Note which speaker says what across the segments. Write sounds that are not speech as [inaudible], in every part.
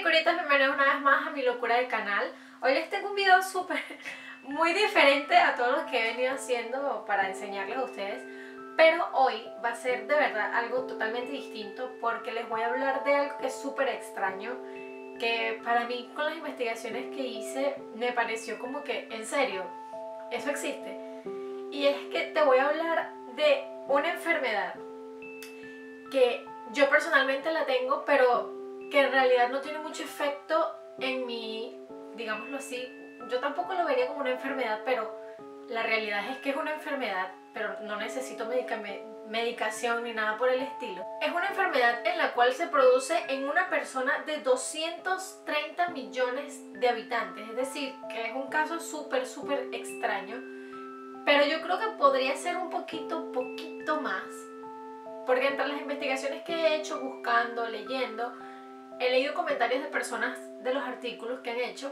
Speaker 1: licuritas, bienvenidos una vez más a mi locura de canal. Hoy les tengo un video súper, [laughs] muy diferente a todos los que he venido haciendo para enseñarles a ustedes. Pero hoy va a ser de verdad algo totalmente distinto porque les voy a hablar de algo que es súper extraño que para mí con las investigaciones que hice me pareció como que, en serio, eso existe. Y es que te voy a hablar de una enfermedad que yo personalmente la tengo, pero que en realidad no tiene mucho efecto en mí, digámoslo así. Yo tampoco lo vería como una enfermedad, pero la realidad es que es una enfermedad, pero no necesito medicación ni nada por el estilo. Es una enfermedad en la cual se produce en una persona de 230 millones de habitantes, es decir, que es un caso súper, súper extraño, pero yo creo que podría ser un poquito, poquito más, porque entre las investigaciones que he hecho, buscando, leyendo, he leído comentarios de personas de los artículos que han hecho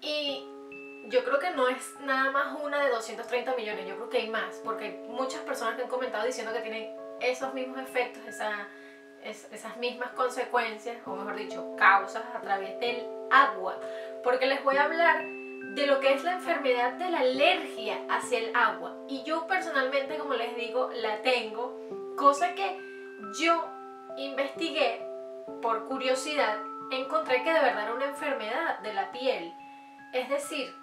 Speaker 1: y yo creo que no es nada más una de 230 millones, yo creo que hay más, porque hay muchas personas que han comentado diciendo que tienen esos mismos efectos, esas mismas consecuencias, o mejor dicho, causas a través del agua. Porque les voy a hablar de lo que es la enfermedad de la alergia hacia el agua. Y yo personalmente, como les digo, la tengo, cosa que yo investigué por curiosidad, encontré que de verdad era una enfermedad de la piel. Es decir,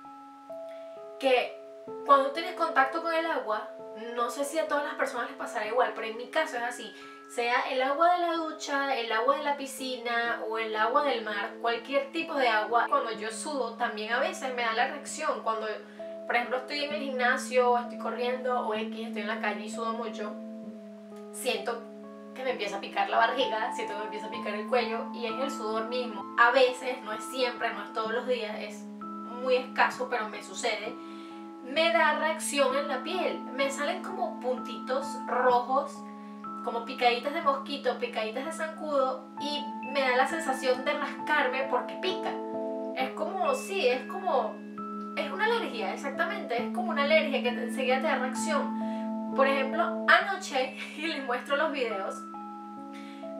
Speaker 1: que cuando tienes contacto con el agua, no sé si a todas las personas les pasará igual, pero en mi caso es así, sea el agua de la ducha, el agua de la piscina o el agua del mar, cualquier tipo de agua, cuando yo sudo también a veces me da la reacción, cuando por ejemplo estoy en el gimnasio, estoy corriendo o X, estoy en la calle y sudo mucho, siento que me empieza a picar la barriga, siento que me empieza a picar el cuello y es el sudor mismo. A veces, no es siempre, no es todos los días, es muy escaso, pero me sucede. Me da reacción en la piel, me salen como puntitos rojos, como picaditas de mosquito, picaditas de zancudo y me da la sensación de rascarme porque pica. Es como, sí, es como, es una alergia, exactamente, es como una alergia que enseguida te da reacción por ejemplo, anoche, [laughs] y les muestro los videos,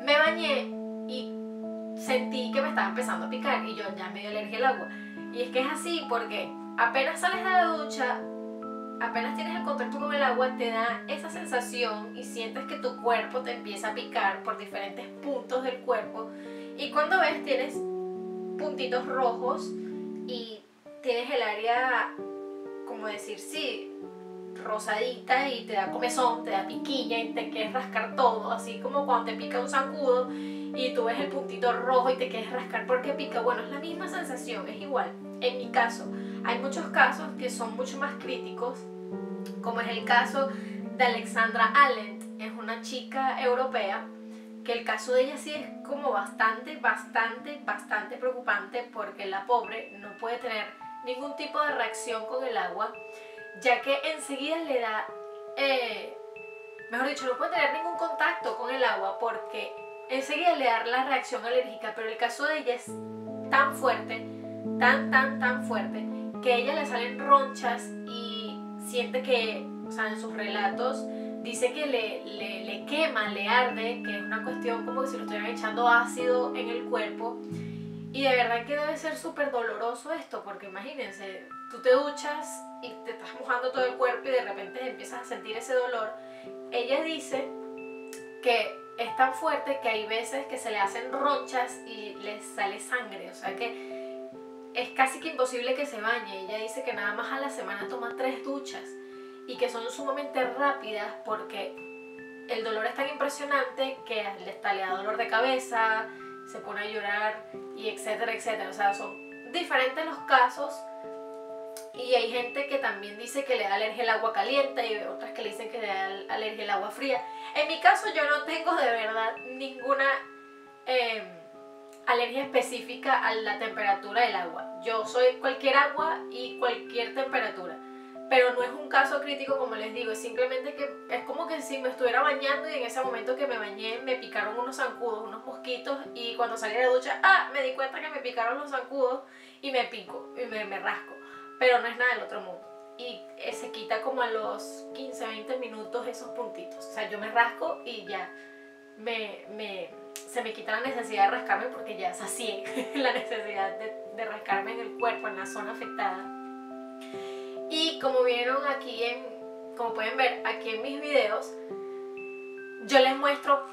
Speaker 1: me bañé y sentí que me estaba empezando a picar y yo ya me dio alergia al agua. Y es que es así porque apenas sales de la ducha, apenas tienes el contacto con el agua, te da esa sensación y sientes que tu cuerpo te empieza a picar por diferentes puntos del cuerpo. Y cuando ves, tienes puntitos rojos y tienes el área, como decir, sí, rosadita y te da comezón, te da piquilla y te quieres rascar todo, así como cuando te pica un zancudo y tú ves el puntito rojo y te quieres rascar porque pica. Bueno, es la misma sensación, es igual. En mi caso, hay muchos casos que son mucho más críticos, como es el caso de Alexandra Allen, es una chica europea que el caso de ella sí es como bastante, bastante, bastante preocupante porque la pobre no puede tener ningún tipo de reacción con el agua ya que enseguida le da, eh, mejor dicho, no puede tener ningún contacto con el agua porque enseguida le da la reacción alérgica, pero el caso de ella es tan fuerte, tan, tan, tan fuerte, que ella le salen ronchas y siente que, o sea, en sus relatos, dice que le, le, le quema, le arde, que es una cuestión como si lo estuvieran echando ácido en el cuerpo. Y de verdad que debe ser súper doloroso esto, porque imagínense, tú te duchas y te estás mojando todo el cuerpo y de repente empiezas a sentir ese dolor. Ella dice que es tan fuerte que hay veces que se le hacen ronchas y le sale sangre, o sea que es casi que imposible que se bañe. Ella dice que nada más a la semana toma tres duchas y que son sumamente rápidas porque el dolor es tan impresionante que le, da dolor de cabeza, se pone a llorar y etcétera, etcétera. O sea, son diferentes los casos y hay gente que también dice que le da alergia al agua caliente y otras que le dicen que le da alergia al agua fría. En mi caso yo no tengo de verdad ninguna em, alergia específica a la temperatura del agua. Yo soy cualquier agua y cualquier temperatura. Pero no es un caso crítico como les digo, es simplemente que es como que si me estuviera bañando y en ese momento que me bañé me picaron unos zancudos, unos mosquitos y cuando salí de la ducha, ah, me di cuenta que me picaron los zancudos y me pico y me, me rasco pero no es nada del otro mundo. Y eh, se quita como a los 15, 20 minutos esos puntitos. O sea, yo me rasco y ya me, me se me quita la necesidad de rascarme porque ya sacié [laughs] la necesidad de, de rascarme en el cuerpo, en la zona afectada. Y como vieron aquí en, como pueden ver aquí en mis videos, yo les muestro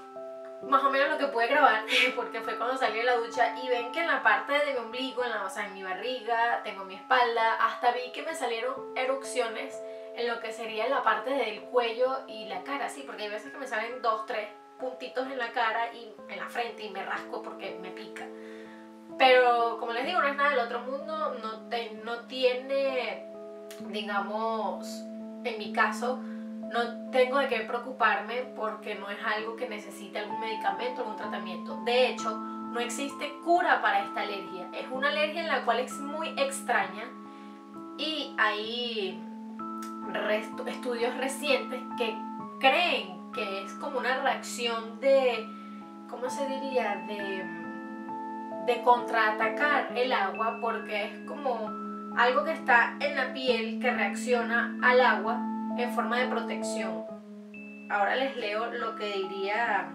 Speaker 1: más o menos lo que pude grabar, porque fue cuando salí de la ducha, y ven que en la parte de mi ombligo, en la, o sea, en mi barriga, tengo mi espalda, hasta vi que me salieron erupciones en lo que sería la parte del cuello y la cara, sí, porque hay veces que me salen dos, tres puntitos en la cara y en la frente y me rasco porque me pica. Pero como les digo, no es nada del otro mundo, no, no tiene, digamos, en mi caso, no tengo de qué preocuparme porque no es algo que necesite algún medicamento, algún tratamiento. De hecho, no existe cura para esta alergia. Es una alergia en la cual es muy extraña y hay estudios recientes que creen que es como una reacción de, ¿cómo se diría? De, de contraatacar el agua porque es como algo que está en la piel que reacciona al agua en forma de protección. Ahora les leo lo que diría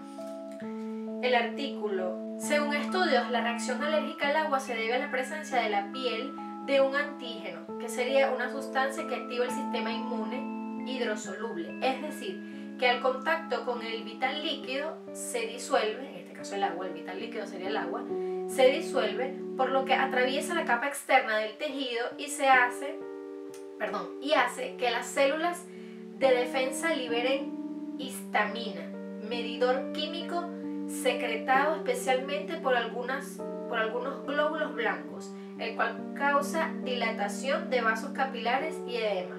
Speaker 1: el artículo. Según estudios, la reacción alérgica al agua se debe a la presencia de la piel de un antígeno, que sería una sustancia que activa el sistema inmune hidrosoluble. Es decir, que al contacto con el vital líquido se disuelve, en este caso el agua, el vital líquido sería el agua, se disuelve, por lo que atraviesa la capa externa del tejido y se hace, perdón, y hace que las células de defensa liberen histamina, medidor químico secretado especialmente por, algunas, por algunos glóbulos blancos, el cual causa dilatación de vasos capilares y edema.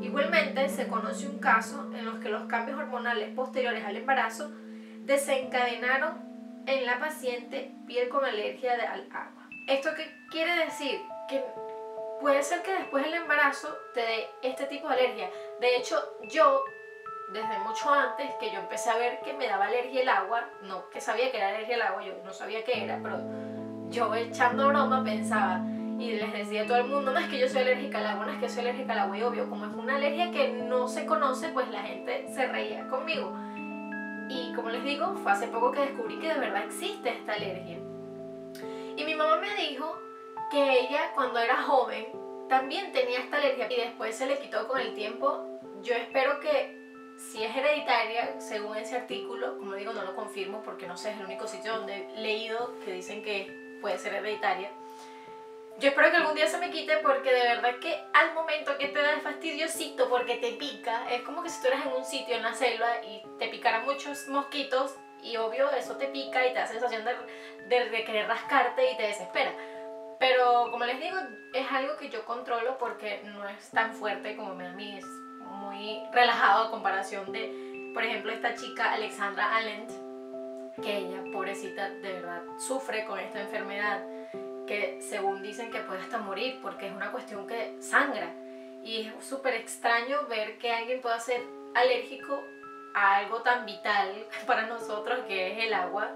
Speaker 1: Igualmente, se conoce un caso en los que los cambios hormonales posteriores al embarazo desencadenaron en la paciente piel con alergia al agua. ¿Esto qué quiere decir? Que puede ser que después del embarazo te dé este tipo de alergia. De hecho, yo, desde mucho antes que yo empecé a ver que me daba alergia el agua, no que sabía que era alergia el agua, yo no sabía qué era, pero yo echando broma pensaba y les decía a todo el mundo, no es que yo soy alérgica al agua, no es que soy alérgica al agua, y obvio, como es una alergia que no se conoce, pues la gente se reía conmigo. Y como les digo, fue hace poco que descubrí que de verdad existe esta alergia. Y mi mamá me dijo que ella cuando era joven también tenía esta alergia y después se le quitó con el tiempo. Yo espero que si es hereditaria, según ese artículo, como digo, no lo confirmo porque no sé, es el único sitio donde he leído que dicen que puede ser hereditaria. Yo espero que algún día se me quite porque de verdad que al momento que te da el fastidiosito porque te pica, es como que si estuvieras en un sitio en la selva y te picaran muchos mosquitos y obvio eso te pica y te da sensación de, de, de querer rascarte y te desespera. Pero como les digo, es algo que yo controlo porque no es tan fuerte como me da a mí, es muy relajado a comparación de, por ejemplo, esta chica Alexandra Allend, que ella, pobrecita, de verdad sufre con esta enfermedad, que según dicen que puede hasta morir porque es una cuestión que sangra. Y es súper extraño ver que alguien pueda ser alérgico a algo tan vital [laughs] para nosotros que es el agua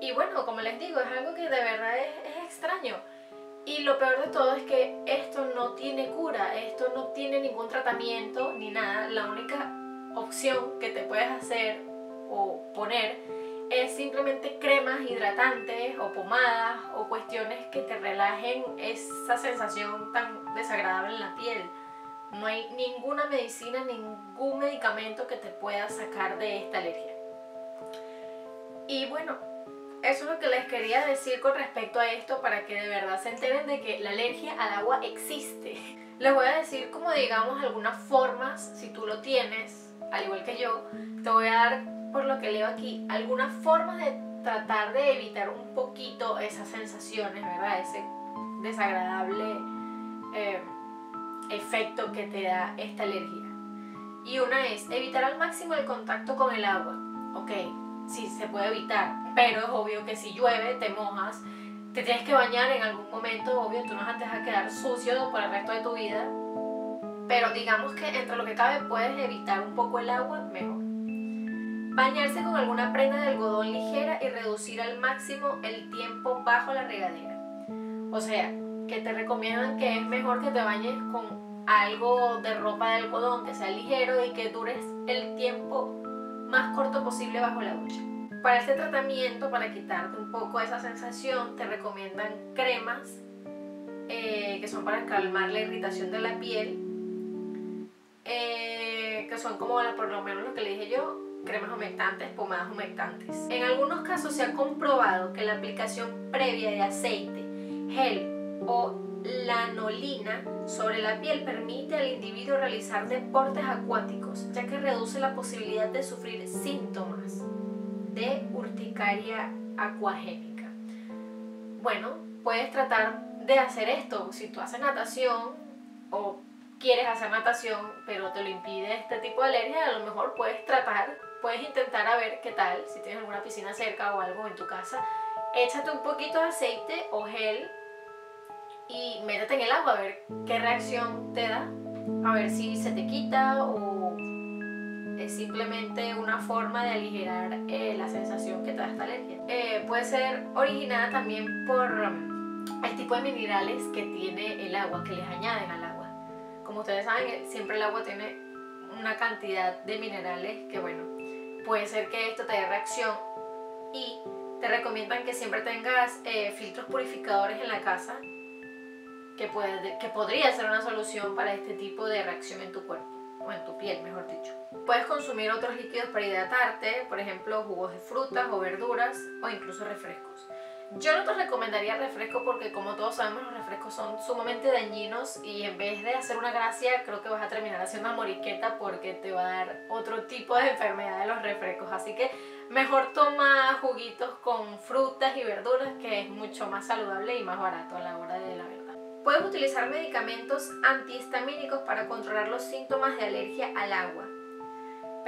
Speaker 1: y bueno, como les digo, es algo que de verdad es, extraño. Y lo peor de todo es que esto no tiene cura, esto no tiene ningún tratamiento ni nada. La única opción que te puedes hacer o poner es simplemente cremas hidratantes o pomadas o cuestiones que te relajen esa sensación tan desagradable en la piel. No hay ninguna medicina, ningún medicamento que te pueda sacar de esta alergia. Y bueno, eso es lo que les quería decir con respecto a esto para que de verdad se enteren de que la alergia al agua existe. [laughs] Les voy a decir como digamos algunas formas, si tú lo tienes, al igual que yo, te voy a dar, por lo que leo aquí, algunas formas de tratar de evitar un poquito esas sensaciones, ¿verdad? Ese desagradable eh, efecto que te da esta alergia. Y una es evitar al máximo el contacto con el agua. Ok, sí se puede evitar, pero es obvio que si llueve, te mojas, te tienes que bañar en algún momento, obvio, tú no vas a quedar sucio por el resto de tu vida, pero digamos que entre lo que cabe puedes evitar un poco el agua, mejor. Bañarse con alguna prenda de algodón ligera y reducir al máximo el tiempo bajo la regadera. O sea, que te recomiendan que es mejor que te bañes con algo de ropa de algodón que sea ligero y que dures el tiempo más corto posible bajo la ducha. Para este tratamiento, para quitarte un poco esa sensación, te recomiendan cremas eh, que son para calmar la irritación de la piel, eh, que son como por lo menos lo que le dije yo, cremas humectantes, pomadas humectantes. En algunos casos se ha comprobado que la aplicación previa de aceite, gel o lanolina sobre la piel permite al individuo realizar deportes acuáticos, ya que reduce la posibilidad de sufrir síntomas de urticaria acuagénica. Bueno, puedes tratar de hacer esto. Si tú haces natación o quieres hacer natación, pero te lo impide este tipo de alergia, a lo mejor puedes tratar, puedes intentar a ver qué tal, si tienes alguna piscina cerca o algo en tu casa, échate un poquito de aceite o gel y métete en el agua a ver qué reacción te da, a ver si se te quita o es simplemente una forma de aligerar eh, la sensación que te da esta alergia. Eh, puede ser originada también por um, el tipo de minerales que tiene el agua, que les añaden al agua. Como ustedes saben, siempre el agua tiene una cantidad de minerales que, bueno, puede ser que esto te dé reacción y te recomiendan que siempre tengas eh, filtros purificadores en la casa que, puede, que podría ser una solución para este tipo de reacción en tu cuerpo o en tu piel, mejor dicho. Puedes consumir otros líquidos para hidratarte, por ejemplo, jugos de frutas o verduras o incluso refrescos. Yo no te recomendaría refresco porque como todos sabemos los refrescos son sumamente dañinos y en vez de hacer una gracia creo que vas a terminar haciendo una moriqueta porque te va a dar otro tipo de enfermedad de los refrescos. Así que mejor toma juguitos con frutas y verduras que es mucho más saludable y más barato a la hora de la verdad. Puedes utilizar medicamentos antihistamínicos para controlar los síntomas de alergia al agua,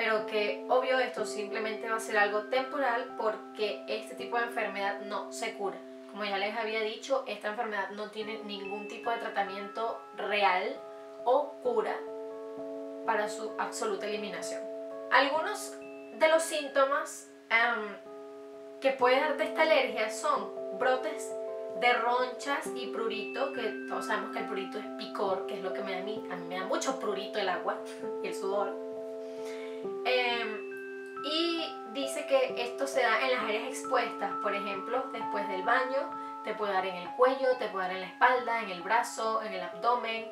Speaker 1: pero que obvio esto simplemente va a ser algo temporal porque este tipo de enfermedad no se cura. Como ya les había dicho, esta enfermedad no tiene ningún tipo de tratamiento real o cura para su absoluta eliminación. Algunos de los síntomas em, que puede darte esta alergia son brotes de ronchas y prurito, que todos sabemos que el prurito es picor, que es lo que me da a mí. A mí me da mucho prurito el agua y el sudor. Em, y dice que esto se da en las áreas expuestas, por ejemplo, después del baño, te puede dar en el cuello, te puede dar en la espalda, en el brazo, en el abdomen,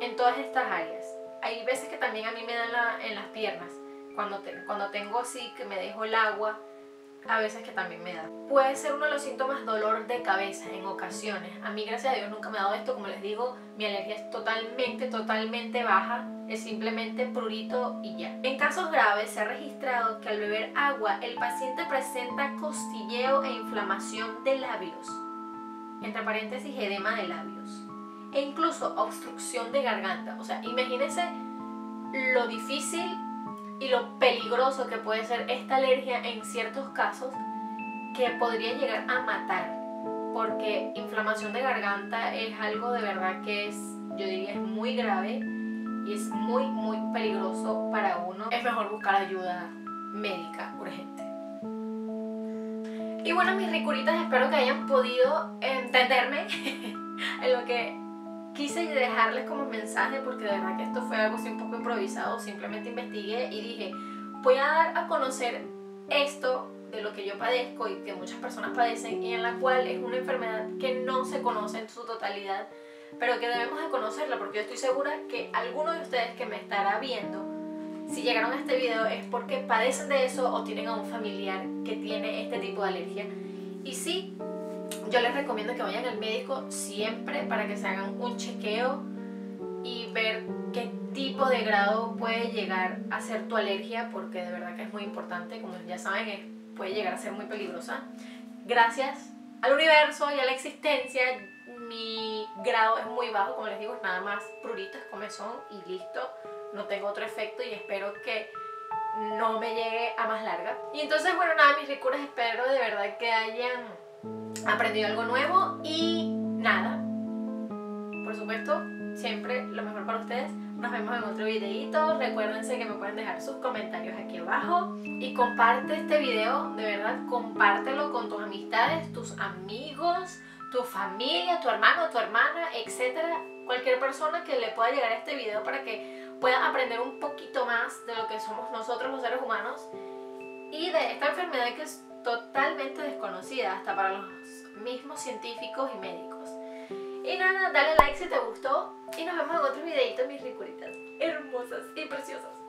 Speaker 1: en todas estas áreas. Hay veces que también a mí me dan en las piernas, cuando, cuando tengo así que me dejo el agua a veces que también me da. Puede ser uno de los síntomas dolor de cabeza en ocasiones. A mí, gracias a Dios, nunca me ha dado esto. Como les digo, mi alergia es totalmente, totalmente baja. Es simplemente prurito y ya. En casos graves se ha registrado que al beber agua el paciente presenta costilleo e inflamación de labios. Entre paréntesis, edema de labios. E incluso obstrucción de garganta. O sea, imagínense lo difícil y lo peligroso que puede ser esta alergia en ciertos casos que podría llegar a matar porque inflamación de garganta es algo de verdad que es, yo diría, es muy grave y es muy, muy peligroso para uno. Es mejor buscar ayuda médica urgente. Y bueno, mis ricuritas, espero que hayan podido entenderme [laughs] en lo que quise dejarles como mensaje porque de verdad que esto fue algo así un poco improvisado, simplemente investigué y dije, voy a dar a conocer esto de lo que yo padezco y que muchas personas padecen y en la cual es una enfermedad que no se conoce en su totalidad, pero que debemos de conocerla porque yo estoy segura que alguno de ustedes que me estará viendo, si llegaron a este video es porque padecen de eso o tienen a un familiar que tiene este tipo de alergia. Y sí, yo les recomiendo que vayan al médico siempre para que se hagan un chequeo y ver qué tipo de grado puede llegar a ser tu alergia, porque de verdad que es muy importante, como ya saben, puede llegar a ser muy peligrosa. Gracias al universo y a la existencia, mi grado es muy bajo, como les digo, es nada más pruritas, comezón y listo. No tengo otro efecto y espero que no me llegue a más larga. Y entonces, bueno, nada, mis ricuras, espero de verdad que hayan aprendido algo nuevo y nada. Por supuesto, siempre lo mejor para ustedes. Nos vemos en otro videito. Recuérdense que me pueden dejar sus comentarios aquí abajo. Y comparte este video, de verdad, compártelo con tus amistades, tus amigos, tu familia, tu hermano, tu hermana, etcétera. Cualquier persona que le pueda llegar a este video para que pueda aprender un poquito más de lo que somos nosotros los seres humanos y de esta enfermedad que es totalmente desconocida hasta para los mismos científicos y médicos. Y nada, dale like si te gustó y nos vemos en otro videito, mis ricuritas hermosas y preciosas.